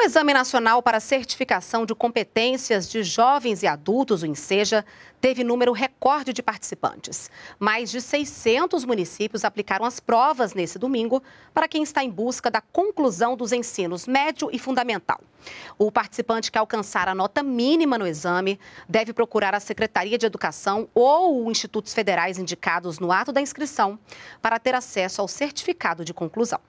O Exame Nacional para Certificação de Competências de Jovens e Adultos, o INSEJA, teve número recorde de participantes. Mais de 600 municípios aplicaram as provas nesse domingo para quem está em busca da conclusão dos ensinos médio e fundamental. O participante que alcançar a nota mínima no exame deve procurar a Secretaria de Educação ou institutos federais indicados no ato da inscrição para ter acesso ao certificado de conclusão.